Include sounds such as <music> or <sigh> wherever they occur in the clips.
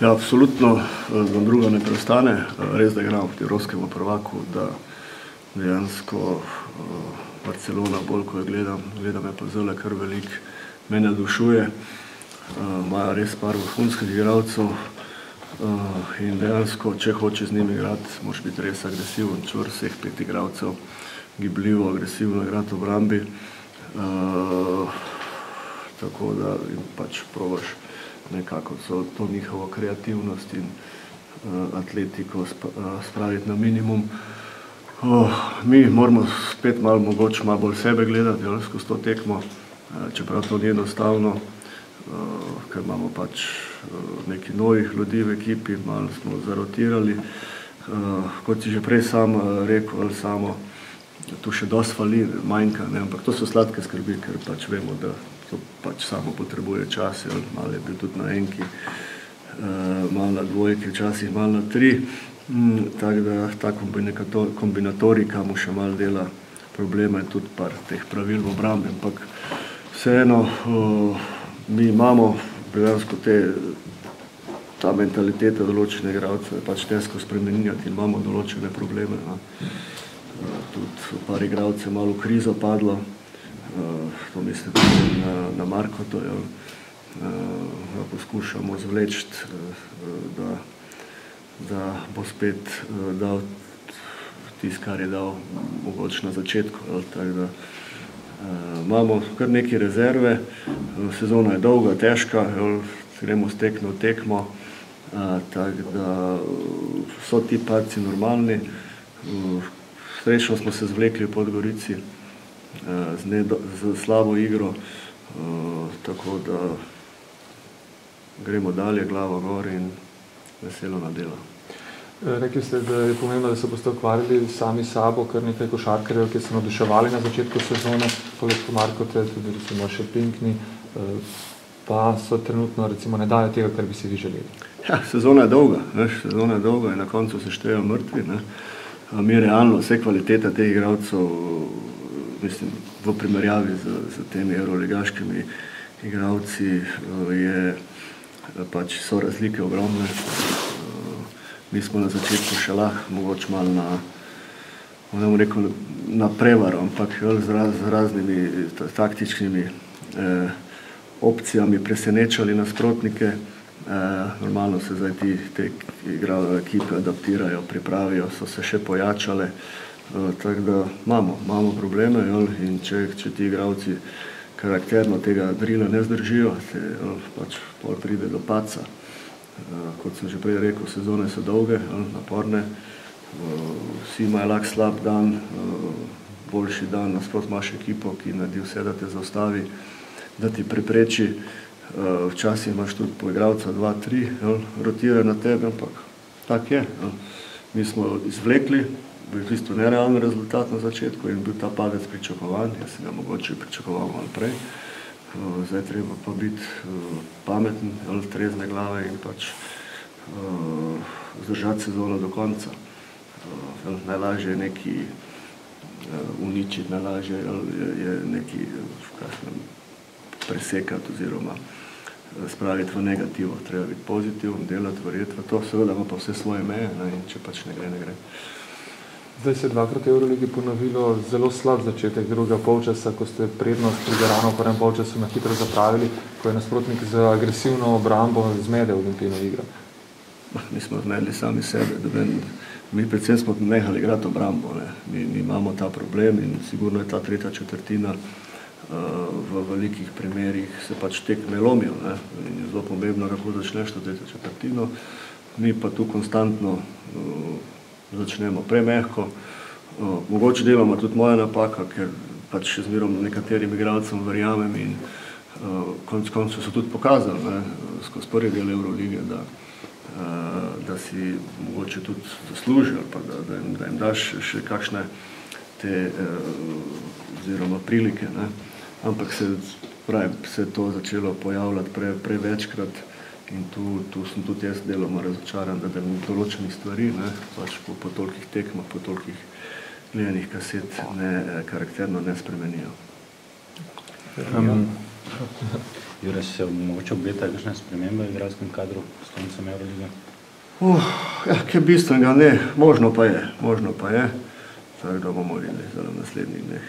Ja, absolutno nam druga ne preostane. Res, da igramo proti evropskemu prvaku, da dejansko Barcelona bolj, ko jo gledam, gledam je pa zelo kar veliko, me navdušuje. Imajo res par vrhunskih igralcev in dejansko, če hočeš z njimi igrati, moraš biti res agresiven, čvrst vseh pet igralcev, gibljivo, agresivno igrati v obrambi. Tako da jim pač probaš nekako so to njihovo kreativnost in atletiko spraviti na minimum. Mi moramo spet malo mogoče malo bolj sebe gledati, skozi to tekmo, čeprav to ni enostavno, ker imamo pač nekaj novih ljudi v ekipi, malo smo zarotirali. Kot si že prej sam rekel ali samo, tu še dosti fali, manjka, ne, ampak to so sladke skrbi, ker pač vemo, da to pač samo potrebuje čas, malo je bil tudi na enki, malo na dvojki, včasih malo na tri. Tako da ta kombinatorika mu še malo dela probleme, tudi par teh pravil v obrambi, ampak vseeno mi imamo dejansko te, ta mentaliteta določene igralce je pač težko spreminjati in imamo določene probleme, Tudi par igralcev je malo krizo padlo, to mislim tudi na, na Markoto, ga poskušamo zvleči, da, da bo spet dal tisto, kar je dal mogoče na začetku, tako da imamo kar nekaj rezerve, sezona je dolga, težka, gremo s tekme v tekmo, tako da so ti padci normalni. Srečno smo se zvlekli v Podgorici z s slabo igro, tako da gremo dalje, glava gor in veselo na delo. Rekli ste, da je pomembno, da se boste ukvarjali sami sabo, kar nekaj košarkarjev, ki so navduševali na začetku sezone, poleg Markota tudi recimo še Pinkney, pa so trenutno recimo ne dajo tega, kar bi si vi želeli. Ja, sezona je dolga, veš, sezona je dolga in na koncu se štejejo mrtvi, ne. Mi realno vse kvalitete teh igralcev, mislim, v primerjavi s, s temi evroligaškimi igralci je pač so razlike ogromne. Mi smo na začetku še lahko mogoče malo na, ne bom rekel na prevaro, ampak z z raznimi taktičnimi opcijami presenečali nasprotnike. Normalno se zdaj ti, te ekipe adaptirajo, pripravijo, so se še pojačale, tako da imamo, imamo probleme, in če, če ti igralci karakterno tega drila ne zdržijo, se pač pol pride do padca. Kot sem že prej rekel, sezone so dolge, naporne, vsi imajo lahko slab dan, boljši dan, nasproti imaš ekipo, ki naredi vse, da te zaustavi, da ti prepreči, včasih imaš tudi po igralca dva, tri, rotirajo na tebi, ampak tako je. Mi smo izvlekli, bil v bistvu nerealen rezultat na začetku in bil ta padec pričakovan, jaz sem ga mogoče pričakoval malo prej. Zdaj je treba pa biti pameten, trezne glave in pač zdržati sezono do konca. Najlažje je nekaj uničiti, najlažje je nekaj presekati oziroma spraviti v negativo. Treba biti pozitiven, delati, verjeti v to, seveda ima pa vse svoje meje, ne, in če pač ne gre, ne gre. Zdaj se je dvakrat v evroligi ponovilo zelo slab začetek drugega polčasa, ko ste prednost v prvem polčasu na hitro zapravili, ko je nasprotnik z agresivno obrambo zmedel Olimpijino igro. Mi smo zmedli sami sebe, mi predvsem smo nehali igrati obrambo, ne. Mi, mi imamo ta problem in sigurno je ta tretja četrtina v velikih primerih se pač tekme lomijo, ne, in je zelo pomembno, kako začneš to tretjo četrtino. Mi pa tu konstantno začnemo premehko. Mogoče deloma tudi moja napaka, ker pač še zmerom nekaterim igralcem verjamem in konec koncev so tudi pokazali, ne, skozi prvi del evrolige, da da si mogoče tudi zaslužijo ali pa da, da jim, da jim daš še kakšne te oziroma prilike, ne. Ampak se, pravim, se je to začelo pojavljati prevečkrat in tu, tu sem tudi jaz deloma razočaran, da določenih stvari, ne, pač po, po tolikih tekmah, po tolikih gledanih kaset ne, karakterno ne spremenijo. Jure, se mogoče obeta kakšne spremembe v igralskem kadru s koncem Euroliga? Uh, ja, kaj bistvenega ne, možno pa je, možno pa je. Tako da bomo videli zdaj v naslednjih dneh.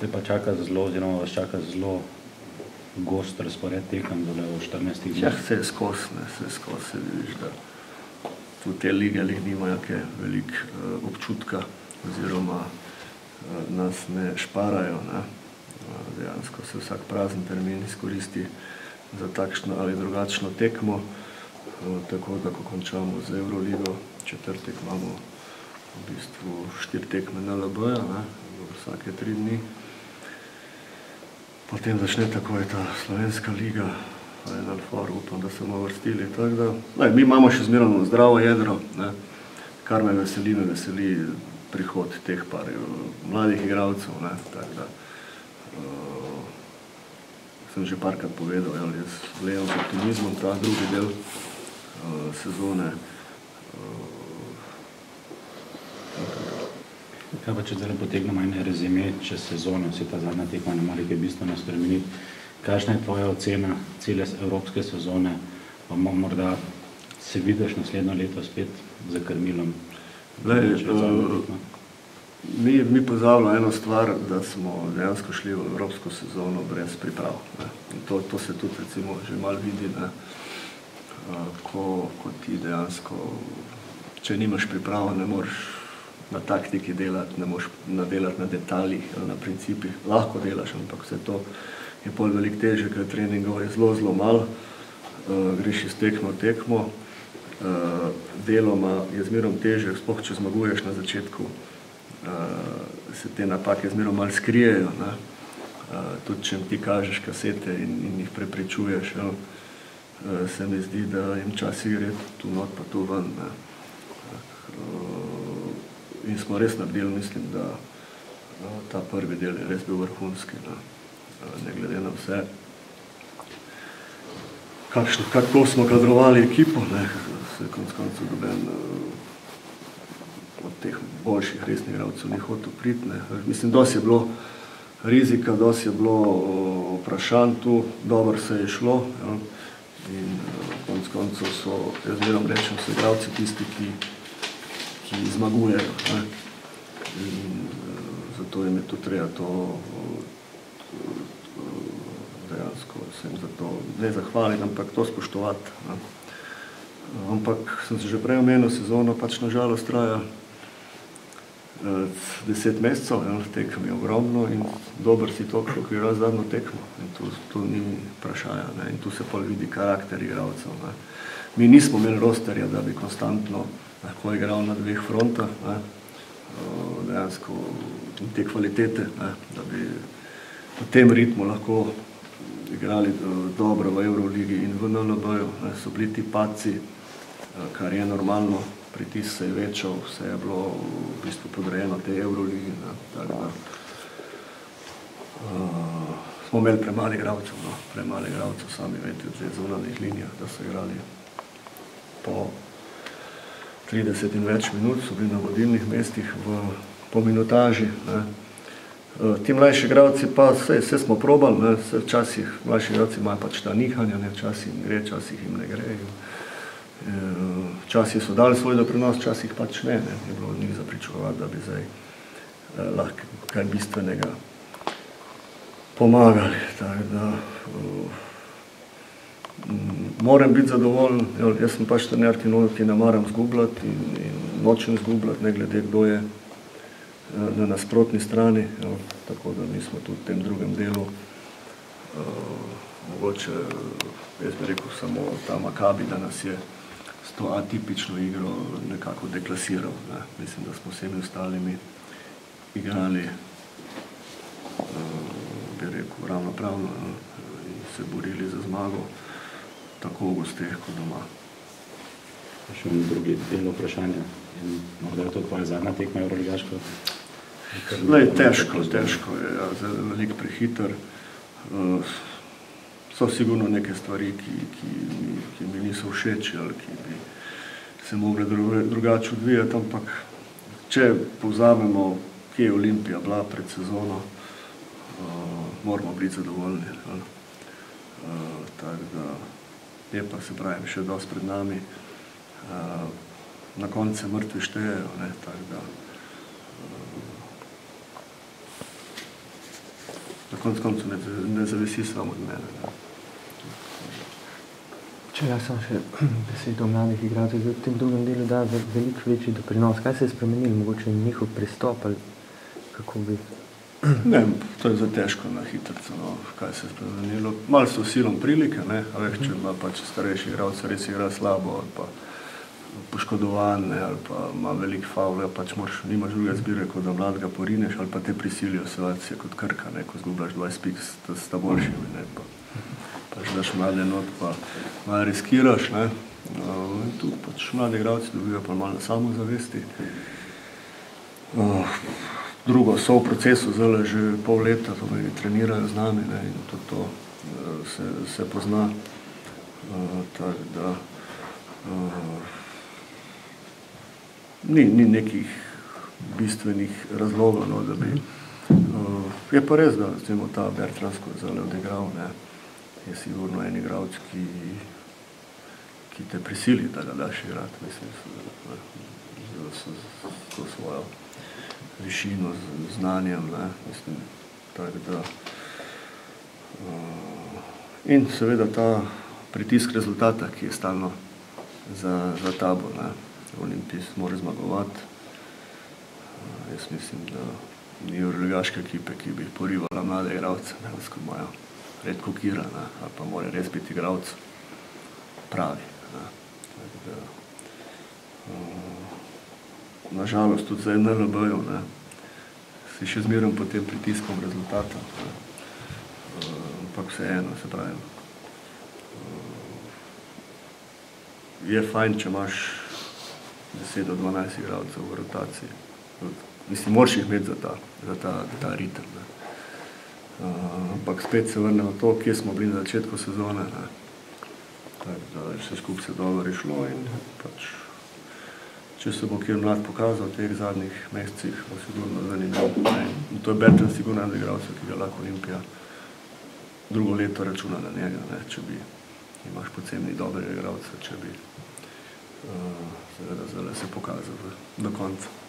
Te pa čaka zelo, oziroma vas čaka zelo gost razpored tekem dole v 14 dneh. Ja, vse je skos, ne, vse je skos, se vidiš, da tudi te lige ali nimajo kaj velik uh, občutka oziroma uh, nas ne šparajo. Ne. Uh, dejansko se vsak prazen termin izkoristi za takšno ali drugačno tekmo. Uh, tako da, ko končamo z Euroligo, četrtek imamo v bistvu štiri tekme na LB, vsake tri dni. Potem začne takoj ta slovenska liga, en alfor, upam, da se bomo vrstili. Da, ne, mi imamo še zmerno zdravo jedro, ne, kar me veseli, me veseli prihod teh par mladih igralcev. Ne, da, uh, sem že parkrat povedal, ja, jaz gledam z optimizmom ta drugi del uh, sezone. Kaj pa če zdaj potegnemo ene rezime čez sezono, vse ta zadnja tekma ne more kaj bistveno spremeniti. Kakšna je tvoja ocena cele evropske sezone, pa morda se vidiš naslednjo leto spet za krmilom? Lej, uh, mi, mi pozavljamo eno stvar, da smo dejansko šli v evropsko sezono brez priprav. To, to se tudi recimo že malo vidi, ne. Uh, ko, ko ti dejansko, če nimaš priprav, ne moreš na taktiki delati, ne moš nadelati na detaljih ali na principih. Lahko delaš, ampak vse to je pol veliko teže, ker treningov je zelo, zelo malo, uh, greš iz tekmo v tekmo. Uh, deloma je zmerom teže, spoh če zmaguješ na začetku, uh, se te napake zmerom malo skrijejo. Ne? Uh, tudi če ti kažeš kasete in, in jih preprečuješ, uh, se mi zdi, da jim časi gre tu not pa tu ven. Ne? Uh, in smo res naredili, mislim, da no, ta prvi del je res bil vrhunski, ne, ne glede na vse. Kakšno, kako smo kadrovali ekipo, ne, se konc koncu doben od teh boljših resnih igralcev ni hotel priti. Ne. Mislim, dosti je bilo rizika, dosti je bilo vprašanj tu, dobro se je šlo. Ja, in konc koncev so, jaz zmerom rečem, so igralci tisti, ki ki zmagujejo. Ne. In uh, zato jim je tudi treba to uh, dejansko se jim za to ne zahvaliti, ampak to spoštovati. Ne. Ampak sem se že prej omenil, sezono pač nažalost traja uh, deset mesecev, ja, tekem je ogromno in dober si to, kako igra zadnjo tekmo. In tu, tu ni vprašanja. Ne. In tu se pol vidi karakter igralcev. Ne. Mi nismo imeli rosterja, da bi konstantno lahko igral na dveh frontah, ne, dejansko te kvalitete, ne, da bi v tem ritmu lahko igrali dobro v Euroligi in v NLB-ju, so bili ti paci, kar je normalno, pritisk se je večal, vse je bilo v bistvu podrejeno tej Euroligi, ne, tako da uh, smo imeli premali igralcev, no, premali igralcev, sami vete, v teh zunanih linijah, da so igrali po 30 in več minut, so bili na vodilnih mestih v, po minutaži. Ne. E, ti mlajši igralci pa vse, vse smo probali, ne, vse včasih mlajši igralci imajo pač ta nihanja, ne, včasih jim gre, včasih jim ne gre. E, včasih so dali svoj doprinos, včasih pač ne, ne, je bilo od njih zapričakovati, da bi zdaj eh, lahko kaj bistvenega pomagali. Tak, da, uh, moram biti zadovoljen, jaz sem pač trener, ki, no, ki ne maram zgubljati in, in nočem zgubljati, ne glede kdo je eh, na nasprotni strani, jo, tako da mi smo tudi v tem drugem delu uh, mogoče, jaz bi rekel, samo ta Makabi, da nas je s to atipično igro nekako deklasiral. Ne. Mislim, da smo vsemi ostalimi igrali, uh, bi rekel, ravnopravno in se borili za zmago tako v gosteh kot doma. Še en drugi del vprašanja. In morda je to tvoja zadnja tekma Euroligaška? Lej, težko, težko je, ja, veliko prehiter. Uh, so sigurno neke stvari, ki, ki, mi, ki mi niso všeč ali ki bi se mogli drugače odvijati, ampak če povzamemo, kje je Olimpija bila pred sezono, uh, moramo biti zadovoljni. Ali? Uh, tako da je pa se pravim še dosti pred nami. Uh, na koncu se mrtvi štejejo, ne, tako da uh, na koncu koncu ne, ne zavisi samo od mene. Ne. Če jaz sem še <clears throat> besedo mladih igralcev, v tem drugem delu da veliko večji doprinos. Kaj se je spremenilo, mogoče njihov pristop ali kako bi? Ne, to je zelo težko na hitrco, no, kaj se je spremenilo. Malo so silom prilike, ne, a veš, če ima pač starejši igralec res igra slabo ali pa poškodovan ne, ali pa ima velik faul, pač moraš, nimaš druge zbire, kot da mladega porineš ali pa te prisilijo situacije kot krka, ne, ko zgubljaš 20 pik, sta, sta boljši, ne, pa pač daš mlade not, pa malo riskiraš, ne. Uh, tu pač mladi igralci dobijo pa malo samozavesti. Uh, drugo, so v procesu zdaj že pol leta, to meni trenirajo z nami ne, in to, to se, se pozna. Uh, tako da uh, ni, ni nekih bistvenih razlogov, no, da bi. Uh, je pa res, da recimo ta Bertransko zdaj odigral, ne, je sigurno en igralec, ki, ki te prisili, da ga daš igrati, mislim, s, s, s, s to svojo višino, z znanjem, ne, mislim, tako da. Uh, in seveda ta pritisk rezultata, ki je stalno za, za tabo, ne, Olimpijs mora zmagovati. Uh, jaz mislim, da ni euroligaške ekipe, ki bi porivala mlade igralce, ne, ko imajo redko kira, ne, ali pa mora res biti igralec pravi. Ne, tako da, uh, nažalost tudi za NLB-ju, ne, si še zmeraj pod tem pritiskom rezultata. Ne. Uh, ampak vseeno, se pravi, uh, je fajn, če imaš 10 do 12 igralcev v rotaciji. Mislim, moraš jih imeti za ta, za ta, ta ritem. Ne. Uh, ampak spet se vrnemo to, kje smo bili na začetku sezone. Ne. Tak, da vse skupaj se dobro je šlo in pač če se bo kjer mlad pokazal v teh zadnjih mesecih, bo sigurno zanimivo. In to je Bertrand sigurno en igralec, ki ga lahko Olimpija drugo leto računa na njega, ne, če bi imaš poceni dobrega igralca, če bi uh, seveda zdaj se pokazal do konca.